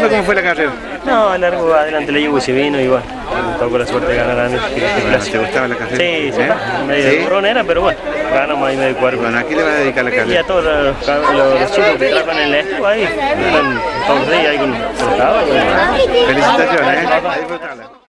cómo fue la carrera. No, largo adelante le llevo y se vino y bueno, tocó la suerte de ganar a mí. ¿Te gustaba la carrera? Sí, sí, ¿Eh? medio ¿Sí? burrón era, pero bueno, ganamos ahí medio cuerpo. Bueno, ¿a quién le van a dedicar la Y a todos los, los chicos que trabajan en el estudio ahí, están todos los ahí con, los. Felicitaciones, ¿eh? A disfrutarla.